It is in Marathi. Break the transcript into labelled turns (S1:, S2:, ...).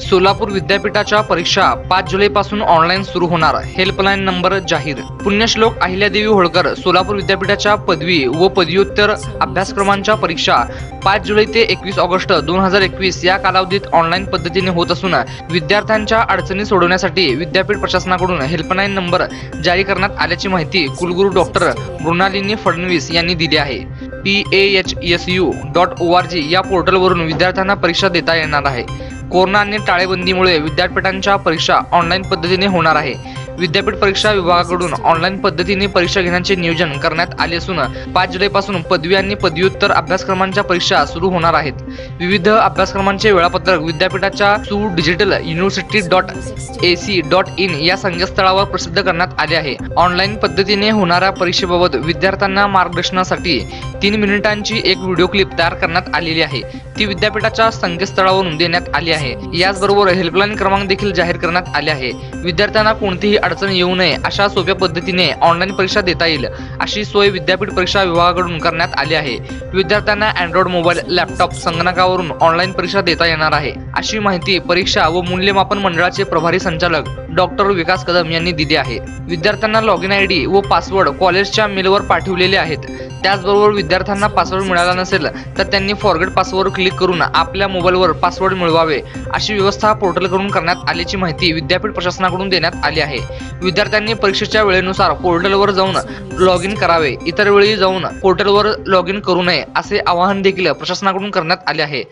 S1: सोलापूर विद्यापीठाच्या परीक्षा पाच जुलैपासून ऑनलाईन सुरू होणार. हेल्पलाईन नंबर जाहीर. पुण्यश्लोक अहिल्यादेवी होळकर सोलापूर विद्यापीठाच्या पदवी व पदव्युत्तर अभ्यासक्रमांच्या परीक्षा पाच जुलै ते एकवीस ऑगस्ट दोन हजार एकवीस या कालावधीत ऑनलाईन पद्धतीने होत असून विद्यार्थ्यांच्या अडचणी सोडवण्यासाठी विद्यापीठ प्रशासनाकडून हेल्पलाईन नंबर जारी करण्यात आल्याची माहिती कुलगुरू डॉक्टर मृणालिनी फडणवीस यांनी दिली आहे. P A H S U dot O R G या पोर्टलवरून विद्यार्थ्यांना परीक्षा देता येणार आहे. कोरोना आणि टाळेबंदीमुळे विद्यापीठांच्या परीक्षा ऑनलाईन पद्धतीने होणार आहे. विद्यापीठ परीक्षा विभागाकडून ऑनलाईन पद्धतीने परीक्षा घेण्याचे नियोजन करण्यात आले असून पाच जुलैपासून पदवी आणि पदव्युत्तर अभ्यासक्रमांच्या परीक्षा सुरू होणार आहेत. विविध अभ्यासक्रमांचे वेळापत्रक विद्यापीठाच्या सू digital university dot A C dot in या संकेतस्थळावर प्रसिद्ध करण्यात आले आहे. ऑनलाईन पद्धतीने होणाऱ्या परीक्षेबाबत विद्यार्थ्यांना मार्गदर्शनासाठी तीन मिनिटांची एक व्हिडिओ क्लिप तयार करण्यात आलेली आहे. ती विद्यापीठाच्या संकेतस्थळावरून देण्यात आली आहे. याचबरोबर हेल्पलाईन क्रमांक देखील जाहीर करण्यात आले आहे. विद्यार्थ्यांना कोणतीही अडचण येऊ नये अशा सोप्या पद्धतीने ऑनलाईन परीक्षा देता येईल अशी सोय विद्यापीठ परीक्षा विभागाकडून करण्यात आली आहे. विद्यार्थ्यांना अँड्रॉइड मोबाईल लॅपटॉप संगणकावरून ऑनलाईन परीक्षा देता येणार आहे. अशी माहिती परीक्षा व मूल्यमापन मंडळाचे प्रभारी संचालक डॉक्टर विकास कदम यांनी दिली आहे. विद्यार्थ्यांना लॉगिन आय डी व पासवर्ड कॉलेजच्या मेलवर पाठवलेले आहेत. त्याचबरोबर विद्यार्थ्यांना पासवर्ड मिळाला नसेल तर त्यांनी फॉरगेट पासवर्ड क्लिक करून आपल्या मोबाईलवर पासवर्ड मिळवावे अशी व्यवस्था पोर्टलकडून करण्यात आल्याची माहिती विद्यापीठ प्रशासनाकडून देण्यात आली आहे. विद्यार्थ्यांनी परीक्षेच्या वेळेनुसार पोर्टलवर जाऊन लॉग इन करावे इतर वेळी जाऊन पोर्टलवर लॉग इन करू नये असे आवाहन देखील प्रशासनाकडून करण्यात आले आहे.